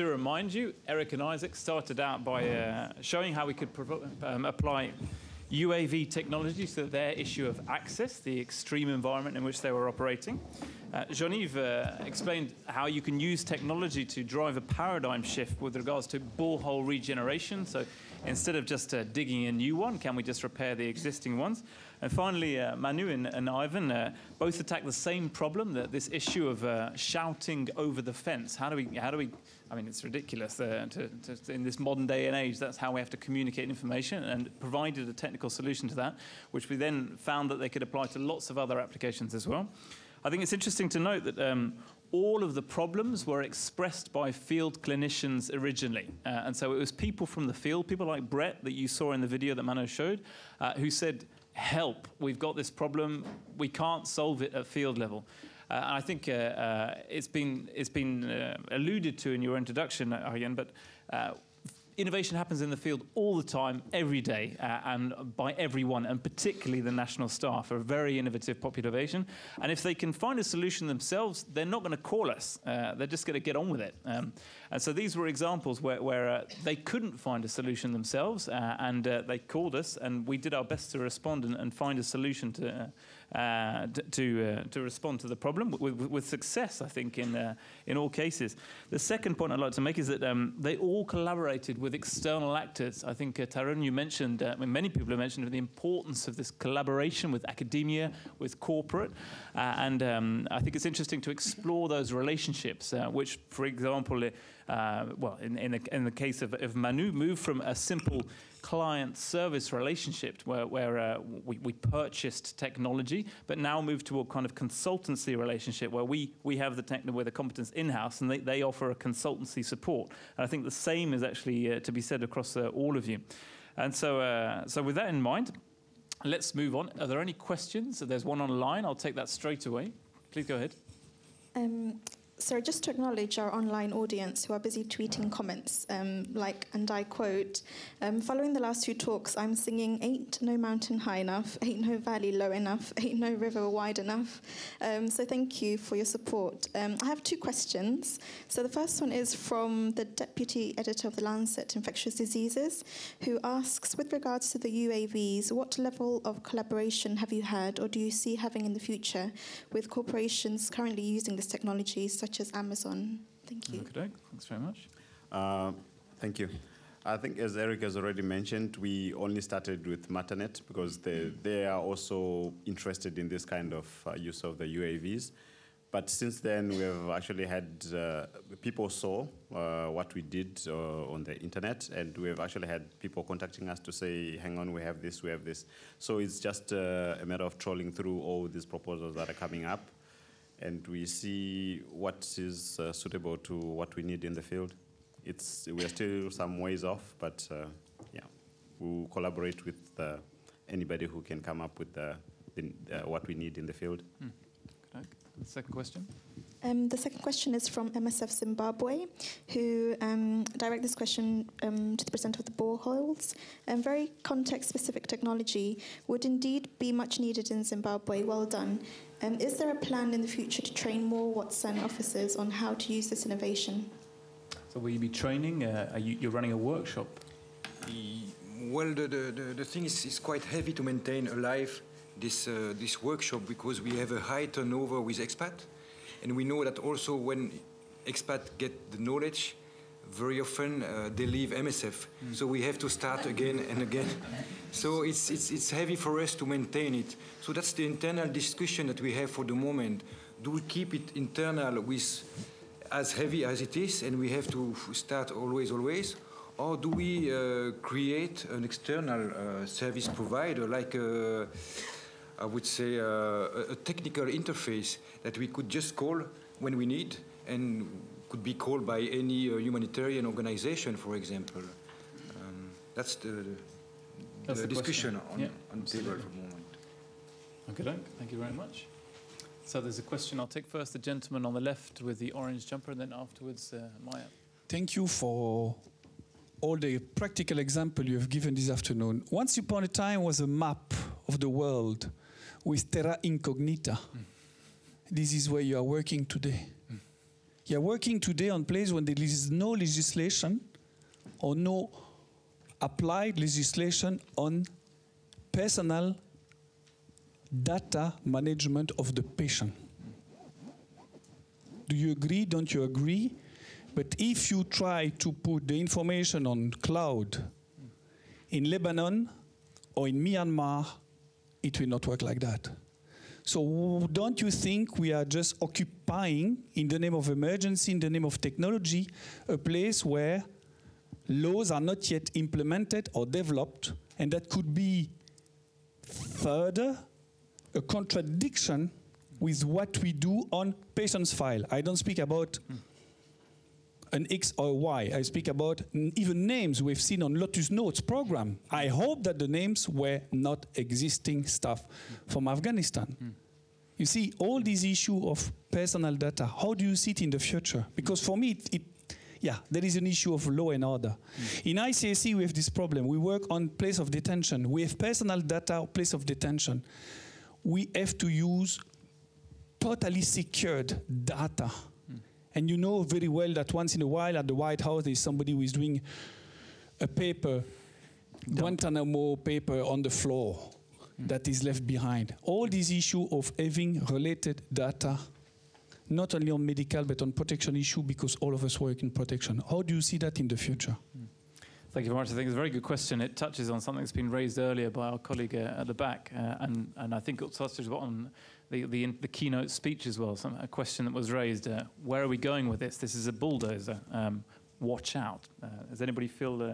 to remind you, Eric and Isaac started out by uh, showing how we could um, apply UAV technology to their issue of access, the extreme environment in which they were operating. Uh, Jean-Yves uh, explained how you can use technology to drive a paradigm shift with regards to borehole regeneration. So instead of just uh, digging a new one, can we just repair the existing ones? And finally, uh, Manu and, and Ivan uh, both attack the same problem, that this issue of uh, shouting over the fence. How do we, how do we, I mean, it's ridiculous to, to, in this modern day and age, that's how we have to communicate information and provided a technical solution to that, which we then found that they could apply to lots of other applications as well. I think it's interesting to note that um, all of the problems were expressed by field clinicians originally. Uh, and so it was people from the field, people like Brett that you saw in the video that Manu showed, uh, who said, help, we've got this problem, we can't solve it at field level. Uh, I think uh, uh, it's been, it's been uh, alluded to in your introduction, Ariane, but innovation happens in the field all the time, every day, uh, and by everyone, and particularly the national staff are a very innovative population. And if they can find a solution themselves, they're not going to call us. Uh, they're just going to get on with it. Um, and so these were examples where, where uh, they couldn't find a solution themselves, uh, and uh, they called us, and we did our best to respond and, and find a solution to uh, uh, to, uh, to respond to the problem with, with success, I think, in, uh, in all cases. The second point I'd like to make is that um, they all collaborated with external actors. I think, uh, Tyrone, you mentioned, uh, I mean, many people have mentioned the importance of this collaboration with academia, with corporate, uh, and um, I think it's interesting to explore those relationships, uh, which, for example, well, in, in, the, in the case of, of Manu, moved from a simple client service relationship where, where uh, we, we, purchased technology, but now move to a kind of consultancy relationship where we, we have the technical with the competence in-house and they, they offer a consultancy support. And I think the same is actually uh, to be said across uh, all of you. And so, uh, so with that in mind, let's move on. Are there any questions? There's one online. I'll take that straight away. Please go ahead. Um, so just to acknowledge our online audience who are busy tweeting comments, um, like, and I quote, um, following the last two talks, I'm singing Ain't No Mountain High Enough, Ain't No Valley Low Enough, Ain't No River Wide Enough. Um, so thank you for your support. Um, I have two questions. So the first one is from the Deputy Editor of the Lancet Infectious Diseases, who asks, with regards to the UAVs, what level of collaboration have you had or do you see having in the future with corporations currently using this technology, such such as Amazon. Thank you. Okay, thanks very much. Uh, thank you. I think, as Eric has already mentioned, we only started with Matternet because they, they are also interested in this kind of uh, use of the UAVs. But since then, we have actually had uh, people saw uh, what we did uh, on the internet, and we have actually had people contacting us to say, "Hang on, we have this, we have this." So it's just uh, a matter of trolling through all these proposals that are coming up and we see what is uh, suitable to what we need in the field. It's, we are still some ways off, but uh, yeah, we'll collaborate with uh, anybody who can come up with the, the, uh, what we need in the field. Hmm. Second question. Um, the second question is from MSF Zimbabwe, who um, direct this question um, to the presenter of the boreholes. Um, very context-specific technology would indeed be much needed in Zimbabwe. Well done. Um, is there a plan in the future to train more WatSan officers on how to use this innovation? So will you be training? Uh, are you, you're running a workshop? Well, the, the, the, thing is, is quite heavy to maintain alive this, uh, this workshop because we have a high turnover with expat. And we know that also when expat get the knowledge, very often uh, they leave MSF. Mm. So we have to start again and again. So it's, it's, it's heavy for us to maintain it. So that's the internal discussion that we have for the moment. Do we keep it internal with as heavy as it is and we have to start always, always? Or do we uh, create an external uh, service provider like a, I would say, uh, a, a technical interface that we could just call when we need and could be called by any uh, humanitarian organization, for example. Um, that's the, that's the, the discussion on, yeah, on the table for the moment. Okay, thank you very much. So there's a question. I'll take first the gentleman on the left with the orange jumper, and then afterwards, uh, Maya. Thank you for all the practical example you have given this afternoon. Once upon a time was a map of the world with terra incognita. Mm. This is where you are working today. Mm. You're working today on place when there is no legislation or no applied legislation on personal data management of the patient. Do you agree? Don't you agree? But if you try to put the information on cloud in Lebanon or in Myanmar, it will not work like that. So don't you think we are just occupying, in the name of emergency, in the name of technology, a place where laws are not yet implemented or developed, and that could be further a contradiction with what we do on patient's file. I don't speak about hmm. An X or a Y. I speak about even names we've seen on Lotus Notes program. I hope that the names were not existing stuff from Afghanistan. Hmm. You see, all these issue of personal data, how do you see it in the future? Because for me, it, it yeah, there is an issue of law and order. Hmm. In ICRC, we have this problem. We work on place of detention. We have personal data, place of detention. We have to use totally secured data. And you know very well that once in a while at the White House, there's somebody who is doing a paper, Guantanamo paper on the floor that is left behind. All these issue of having related data, not only on medical but on protection issue, because all of us work in protection. How do you see that in the future? Thank you very much. I think it's a very good question. It touches on something that's been raised earlier by our colleague uh, at the back, uh, and, and I think it touches on the, the, the keynote speech as well. Some, a question that was raised: uh, Where are we going with this? This is a bulldozer. Um, watch out. Uh, does anybody feel uh,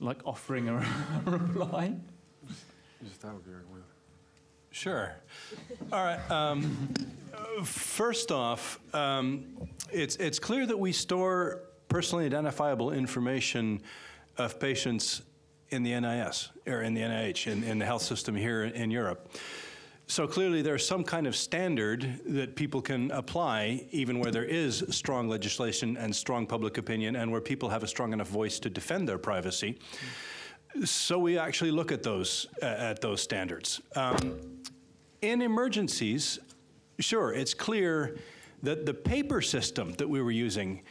like offering a, a reply? Sure. All right. Um, first off, um, it's, it's clear that we store personally identifiable information of patients in the NIS, or in the NIH, in, in the health system here in Europe. So clearly, there's some kind of standard that people can apply, even where there is strong legislation and strong public opinion, and where people have a strong enough voice to defend their privacy. So we actually look at those uh, at those standards. Um, in emergencies, sure, it's clear that the paper system that we were using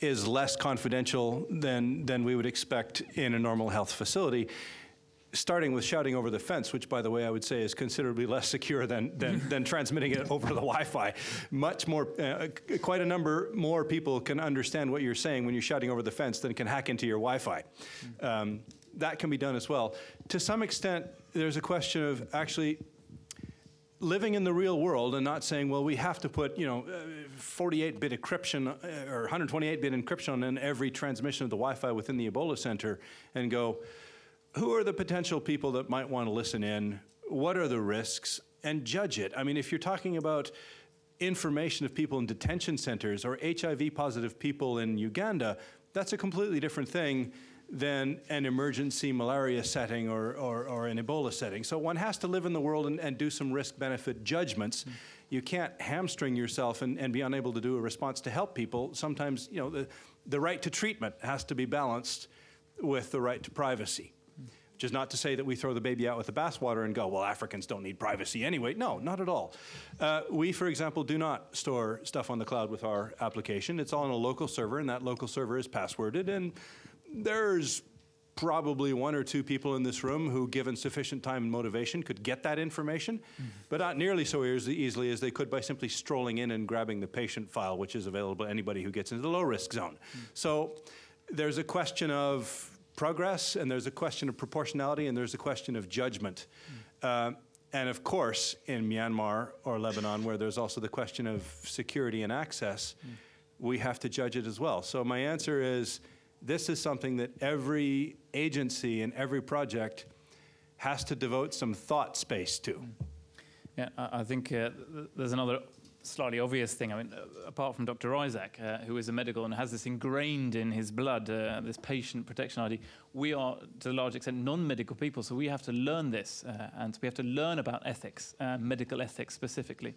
is less confidential than, than we would expect in a normal health facility. Starting with shouting over the fence, which, by the way, I would say is considerably less secure than, than, than transmitting it over the Wi Fi. Much more, uh, quite a number more people can understand what you're saying when you're shouting over the fence than can hack into your Wi Fi. Um, that can be done as well. To some extent, there's a question of actually living in the real world and not saying, well, we have to put, you know, 48-bit encryption uh, or 128-bit encryption in every transmission of the Wi-Fi within the Ebola Center and go, who are the potential people that might want to listen in? What are the risks? And judge it. I mean, if you're talking about information of people in detention centers or HIV positive people in Uganda, that's a completely different thing than an emergency malaria setting or, or, or, an Ebola setting. So one has to live in the world and, and do some risk benefit judgments. Mm. You can't hamstring yourself and, and, be unable to do a response to help people. Sometimes, you know, the, the right to treatment has to be balanced with the right to privacy. Mm. Which is not to say that we throw the baby out with the bathwater and go, well, Africans don't need privacy anyway. No, not at all. Uh, we, for example, do not store stuff on the cloud with our application. It's all on a local server, and that local server is passworded. And there's probably one or two people in this room who, given sufficient time and motivation, could get that information, mm-hmm. but not nearly so easily as they could by simply strolling in and grabbing the patient file, which is available to anybody who gets into the low risk zone. Mm-hmm. So there's a question of progress, and there's a question of proportionality, and there's a question of judgment. Mm-hmm. Uh, and of course, in Myanmar or Lebanon, where there's also the question of security and access, we have to judge it as well. So my answer is this is something that every agency and every project has to devote some thought space to. Yeah, I think uh, there's another slightly obvious thing. I mean, uh, apart from Dr. Isaac, uh, who is a medical and has this ingrained in his blood, uh, this patient protection ID, we are to a large extent non-medical people, so we have to learn this, uh, and we have to learn about ethics, uh, medical ethics specifically.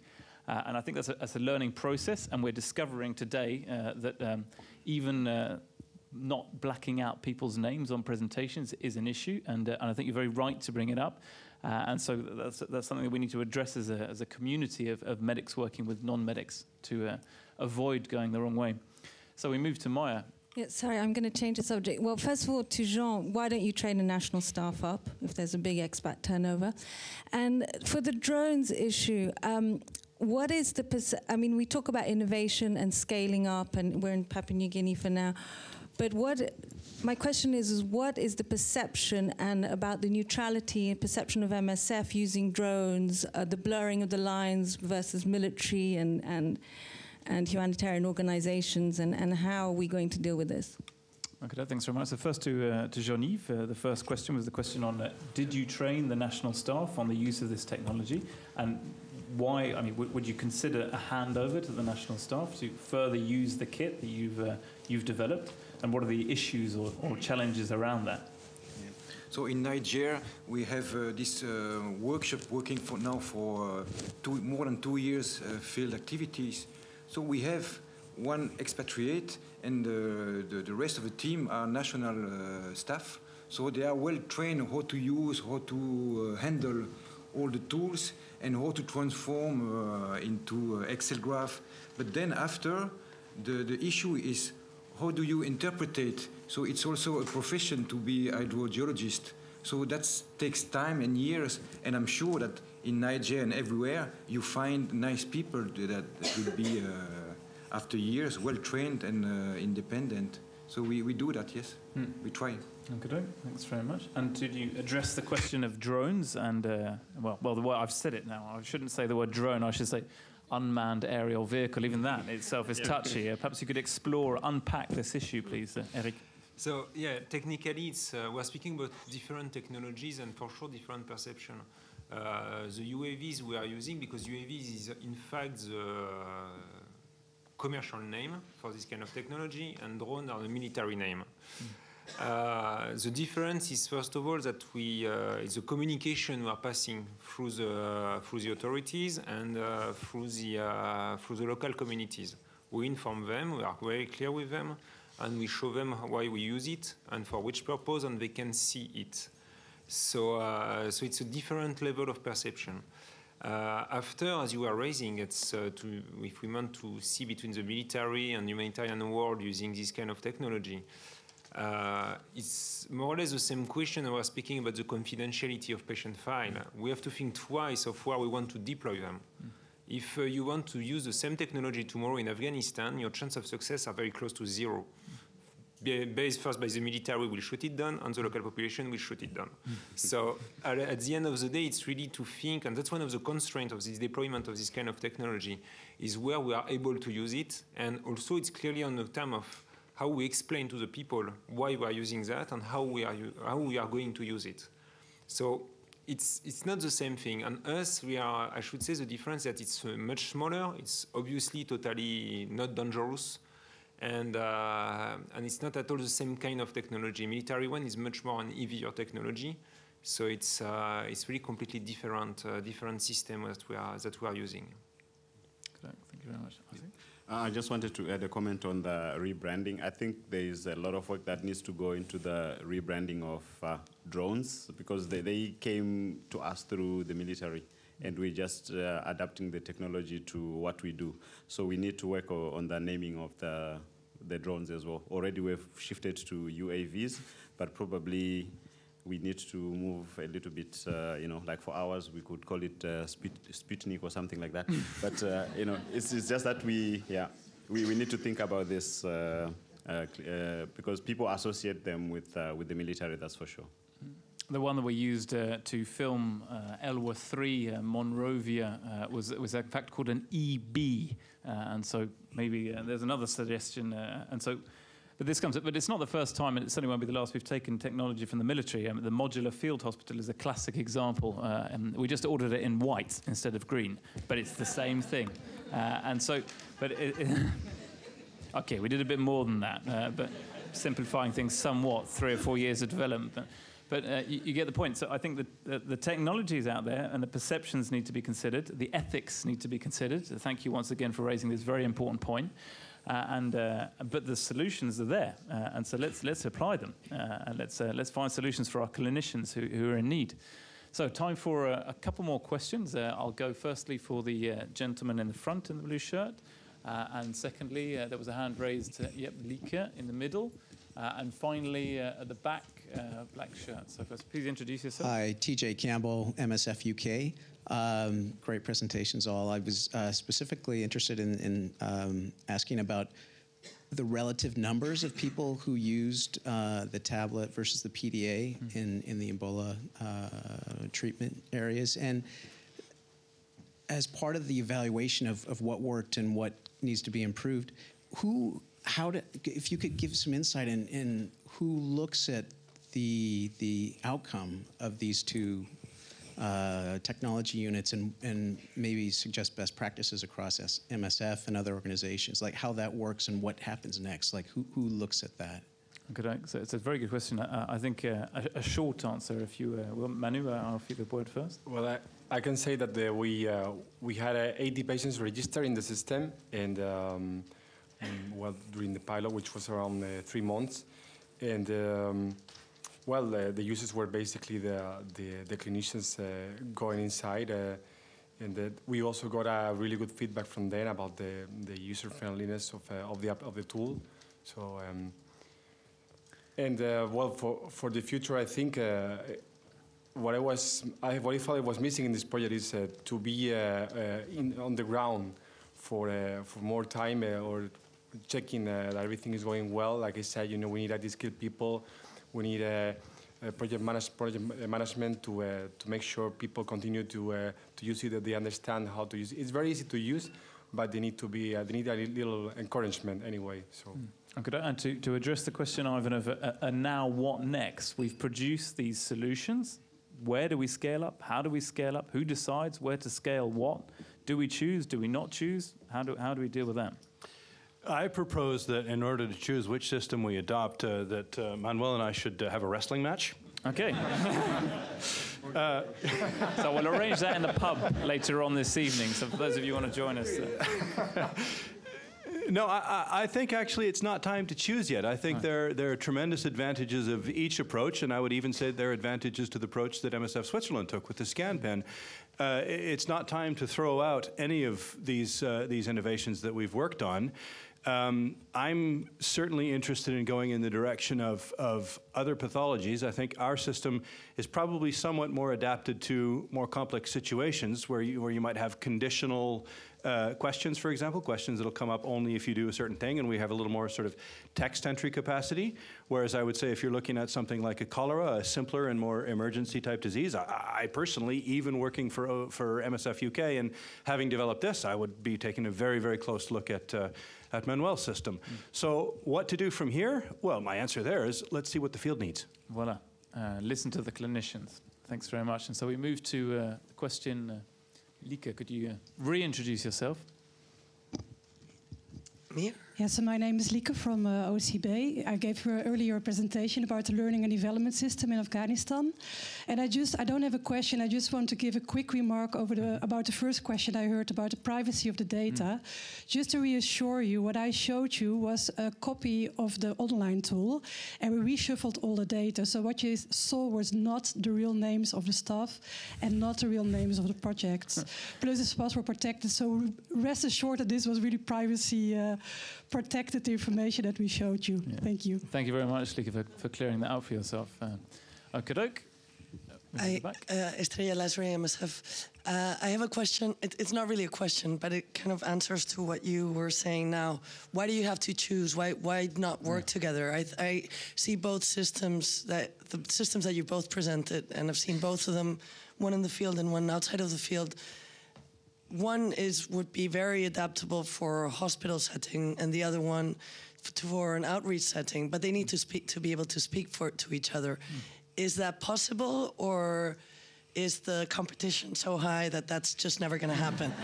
and I think that's a, that's a, learning process, and we're discovering today that um, even not blacking out people's names on presentations is an issue, and, uh, and I think you're very right to bring it up. Uh, and so that's, that's something that we need to address as a, as a community of, of medics working with non-medics to uh, avoid going the wrong way. So we move to Maya. Yeah, sorry, I'm going to change the subject. Well, first of all, to Jean, why don't you train the national staff up if there's a big expat turnover? And for the drones issue, um, what is the? I mean, we talk about innovation and scaling up, and we're in Papua New Guinea for now. But what? My question is: is what is the perception and about the neutrality and perception of MSF using drones, uh, the blurring of the lines versus military and and and humanitarian organizations, and, and how are we going to deal with this? Okay, thanks very much. So first to, uh, to Jean-Yves, uh, the first question was the question on, uh, did you train the national staff on the use of this technology? And why, I mean, would you consider a handover to the national staff to further use the kit that you've, uh, you've developed? And what are the issues or, or challenges around that? So in Niger, we have uh, this uh, workshop working for now for uh, two, more than two years uh, field activities. So we have one expatriate and uh, the, the rest of the team are national staff. So they are well trained how to use, how to handle all the tools and how to transform uh, into uh, Excel graph. But then after, the, the issue is how do you interpret it? So it's also a profession to be a hydrogeologist. So that takes time and years, and I'm sure that in Niger and everywhere you find nice people that, that will be, uh, after years, well trained and uh, independent. So we, we do that, yes. Hmm. We try. Okay, thanks very much. And did you address the question of drones? And uh, well, well, the word, I've said it now. I shouldn't say the word drone. I should say unmanned aerial vehicle. Even that itself is touchy. Uh, perhaps you could explore, unpack this issue, please, uh, Eric. So yeah, technically, it's uh, we're speaking about different technologies and for sure different perception. Uh, the UAVs we are using because UAVs is in fact the commercial name for this kind of technology, and drones are the military name. Uh, the difference is first of all that we uh, the communication we are passing through the through the authorities and uh, through the uh, through the local communities. We inform them, we are very clear with them, and we show them why we use it and for which purpose, and they can see it. So uh, so it's a different level of perception. Uh, after, as you were raising, it's uh, to, if we want to see between the military and humanitarian world using this kind of technology, uh, it's more or less the same question I was speaking about the confidentiality of patient file. We have to think twice of where we want to deploy them. If uh, you want to use the same technology tomorrow in Afghanistan, your chance of success are very close to zero. Ba- Based first by the military we'll shoot it down, and the local population will shoot it down. so at, at the end of the day, it's really to think, and that's one of the constraints of this deployment of this kind of technology, is where we are able to use it, and also it's clearly on the term of how we explain to the people why we are using that and how we are how we are going to use it. So it's it's not the same thing. And us, we are. I should say the difference that it's uh, much smaller. It's obviously totally not dangerous, and uh, and it's not at all the same kind of technology. Military one is much more an heavier technology, so it's uh, it's really completely different uh, different system that we are that we are using. Thank you very much. Uh, I just wanted to add a comment on the rebranding. I think there is a lot of work that needs to go into the rebranding of uh, drones because they, they came to us through the military and we're just uh, adapting the technology to what we do. So we need to work on the naming of the, the drones as well. Already we've shifted to UAVs, but probably we need to move a little bit, uh, you know, like for hours we could call it uh, Sput- Sputnik or something like that. but, uh, you know, it's, it's just that we, yeah, we, we need to think about this uh, uh, uh, because people associate them with, uh, with the military, that's for sure. The one that we used uh, to film uh, Elwa 3 uh, Monrovia uh, was, was in fact called an EB. Uh, and so maybe uh, there's another suggestion. Uh, and so, but this comes up, but it's not the first time, and it certainly won't be the last we've taken technology from the military. Um, the modular field hospital is a classic example. Uh, and we just ordered it in white instead of green, but it's the same thing. Uh, and so, but it, it Okay, we did a bit more than that, uh, but simplifying things somewhat, three or four years of development. But, but uh, you, you get the point. So I think that the, the technology is out there and the perceptions need to be considered. The ethics need to be considered. Thank you once again for raising this very important point. Uh, and, uh, but the solutions are there. Uh, and so let's, let's apply them. And let's, let's find solutions for our clinicians who, who are in need. So time for a, a couple more questions. Uh, I'll go firstly for the uh, gentleman in the front in the blue shirt. Uh, and secondly, there was a hand raised, yep, Lieke in the middle. Uh, and finally, uh, at the back, uh, black shirt. So first, please introduce yourself. Hi, TJ Campbell, MSF UK. Um, great presentations, all. I was uh, specifically interested in, in um, asking about the relative numbers of people who used uh, the tablet versus the PDA in, in the Ebola uh, treatment areas. And as part of the evaluation of, of what worked and what needs to be improved, who, how to, if you could give some insight in, in who looks at the, the outcome of these two uh, technology units and, and maybe suggest best practices across S- MSF and other organizations, like how that works and what happens next, like who, who looks at that? Good, uh, so it's a very good question. Uh, I think uh, a, a short answer, if you uh, will. Manu, uh, I'll give the word first. Well, I, I can say that the, we uh, we had uh, 80 patients registered in the system, and um, well during the pilot, which was around uh, three months, and um, well, uh, the users were basically the the, the clinicians uh, going inside. Uh, and we also got a really good feedback from them about the, the user friendliness of, uh, of the of the tool. So um, and well, for, for the future, I think what I was, I, what I thought I was missing in this project is uh, to be uh, uh, in, on the ground for for more time or checking that everything is going well. Like I said, you know, we need IT skilled people. We need uh, project, manage, project management to uh, to make sure people continue to uh, to use it. That they understand how to use it. It's very easy to use, but they need to be uh, they need a little encouragement anyway. So. Okay, and to, to address the question, Ivan, of now what next? We've produced these solutions. Where do we scale up? How do we scale up? Who decides where to scale what? Do we choose? Do we not choose? How do, how do we deal with that? I propose that in order to choose which system we adopt, uh, that uh, Manuel and I should uh, have a wrestling match. Okay. so we'll arrange that in the pub later on this evening. So for those of you who want to join us. Uh, No, I, I- I think actually it's not time to choose yet. I think there, there are tremendous advantages of each approach, and I would even say there are advantages to the approach that MSF Switzerland took with the scan pen. Uh, it's not time to throw out any of these, uh, these innovations that we've worked on. Um, I'm certainly interested in going in the direction of, of other pathologies. I think our system is probably somewhat more adapted to more complex situations where you, where you might have conditional uh, questions, for example, questions that'll come up only if you do a certain thing, and we have a little more sort of text entry capacity. Whereas I would say if you're looking at something like a cholera, a simpler and more emergency type disease, I, I personally, even working for, O- for MSF UK and having developed this, I would be taking a very, very close look at, uh, at Manuel's system. So, what to do from here? Well, my answer there is let's see what the field needs. voila. Uh, listen to the clinicians. Thanks very much. And so we move to uh, the question. Lieke, could you reintroduce yourself? Me? Yes, so my name is Lieke from uh, OCB. I gave you earlier a presentation about the learning and development system in Afghanistan. And I just, I don't have a question, I just want to give a quick remark over the, about the first question I heard about the privacy of the data. Just to reassure you, what I showed you was a copy of the online tool, and we reshuffled all the data. So what you saw was not the real names of the staff and not the real names of the projects. Plus, the spots were protected. So rest assured that this was really privacy uh, protected the information that we showed you. Thank you. Thank you very much, Lieke, for, for clearing that out for yourself. Uh, okay, doke. I, uh, Estrella Lasry, MSF. Uh, I have a question. It, it's not really a question, but it kind of answers to what you were saying now. Why do you have to choose? Why why not work together? I, I see both systems that the systems that you both presented, and I've seen both of them, one in the field and one outside of the field. One is would be very adaptable for a hospital setting, and the other one for an outreach setting. But they need to speak to be able to speak for to each other. Mm. Is that possible, or is the competition so high that that's just never going to happen?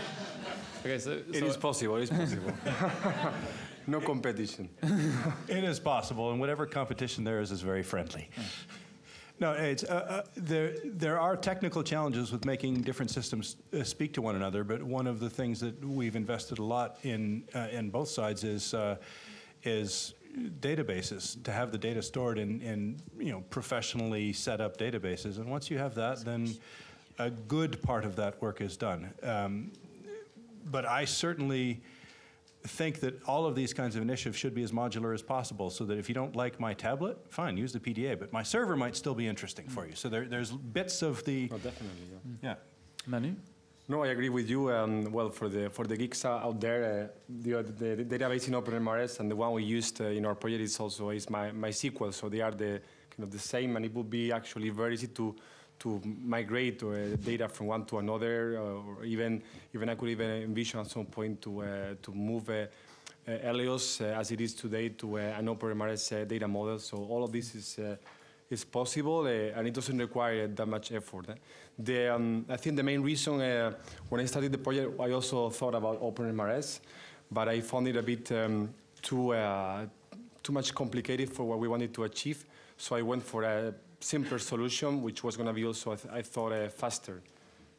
Okay, so, It is possible, it is possible. no competition. It is possible, and whatever competition there is is very friendly. Mm. No, it's, uh, uh, there, there are technical challenges with making different systems uh, speak to one another, but one of the things that we've invested a lot in, uh, in both sides is, uh, is databases, to have the data stored in, in you know, professionally set up databases. And once you have that, then a good part of that work is done. Um, but I certainly think that all of these kinds of initiatives should be as modular as possible so that if you don't like my tablet, fine, use the PDA, but my server might still be interesting for you. So there, there's bits of the. Oh, definitely, yeah. Yeah. Manu? No, I agree with you. Um, well, for the for the geeks out there, uh, the, the, the database in OpenMRS and the one we used uh, in our project is also is my MySQL. So they are the kind of the same, and it would be actually very easy to to migrate uh, data from one to another, uh, or even even I could even envision at some point to uh, to move. Uh, Helios, as it is today, to an OpenMRS data model. So all of this is is possible, uh, and it doesn't require that much effort. The, um, I think the main reason uh, when I started the project, I also thought about OpenMRS, but I found it a bit um, too uh, too much complicated for what we wanted to achieve. So I went for a simpler solution, which was going to be also, I, th I thought, uh, faster.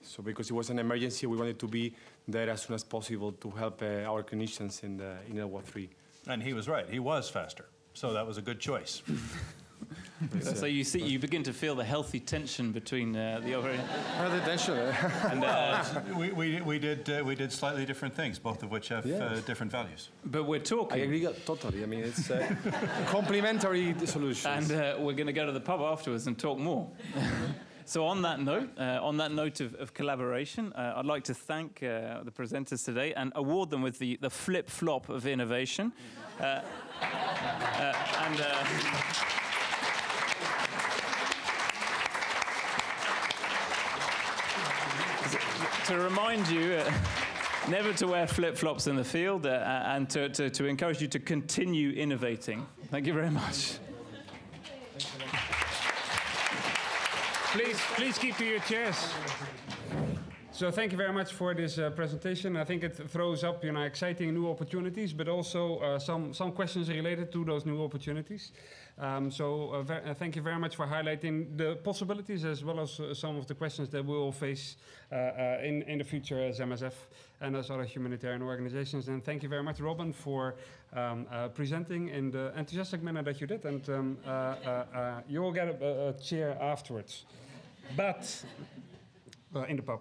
So because it was an emergency, we wanted to be there as soon as possible to help uh, our clinicians in the in L 3. And he was right. He was faster. So that was a good choice. so you see, you begin to feel the healthy tension between uh, the over. the tension. and, uh, we, we, we did uh, we did slightly different things, both of which have yeah. uh, different values. But we're talking. I agree totally. I mean, it's uh, complementary solutions. And uh, we're going to go to the pub afterwards and talk more. So on that note, uh, on that note of, of collaboration, uh, I'd like to thank uh, the presenters today and award them with the, the flip flop of innovation. and to remind you uh, never to wear flip flops in the field uh, and to, to, to encourage you to continue innovating. Thank you very much. Please, please keep to your chairs. So thank you very much for this uh, presentation. I think it throws up you know, exciting new opportunities, but also uh, some, some questions related to those new opportunities. Um, so uh, uh, thank you very much for highlighting the possibilities as well as uh, some of the questions that we will face uh, in, in the future as MSF and as other humanitarian organizations. And thank you very much, Robin, for um, presenting in the enthusiastic manner that you did. And um, you will get a, a, chair afterwards. But in the pub.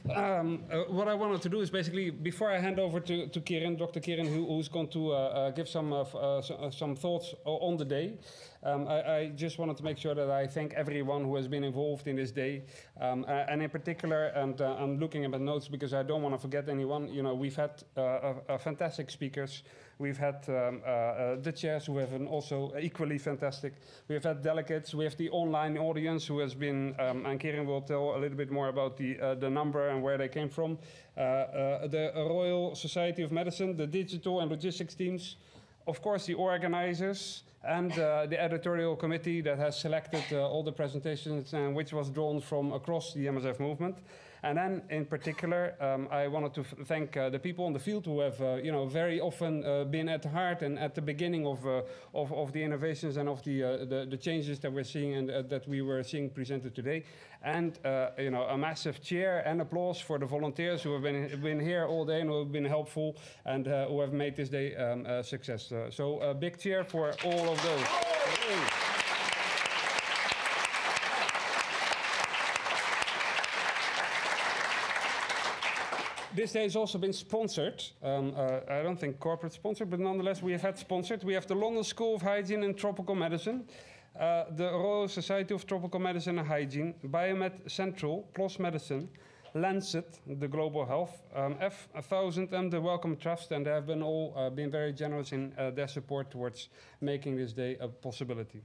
Um, uh, what I wanted to do is basically, before I hand over to, to Kiran, Dr. Kiran, who, who's going to uh, uh, give some, uh, uh, some thoughts on the day, um, I, I, just wanted to make sure that I thank everyone who has been involved in this day, um, and in particular, and I'm looking at my notes because I don't want to forget anyone. You know, we've had fantastic speakers. We've had um, uh, uh, the chairs who have been also equally fantastic. We've had delegates. We have the online audience who has been, um, and Kieran will tell a little bit more about the, uh, the number and where they came from. the Royal Society of Medicine, the digital and logistics teams, of course, the organizers and uh, the editorial committee that has selected uh, all the presentations and which was drawn from across the MSF movement. And then, in particular, um, I wanted to thank uh, the people on the field who have, uh, you know, very often uh, been at the heart and at the beginning of, uh, of, of, the innovations and of the, uh, the, the, changes that we're seeing and uh, that we were seeing presented today. And, you know, a massive cheer and applause for the volunteers who have been, been here all day and who have been helpful and who have made this day um, a success. so a big cheer for all of those. This day has also been sponsored. Um, uh, I don't think corporate sponsored, but nonetheless, we have had sponsored. We have the London School of Hygiene and Tropical Medicine, uh, the Royal Society of Tropical Medicine and Hygiene, Biomed Central, PLOS Medicine, Lancet, the Global Health, um, F1000, and the Wellcome Trust, and they have been all uh, been very generous in uh, their support towards making this day a possibility.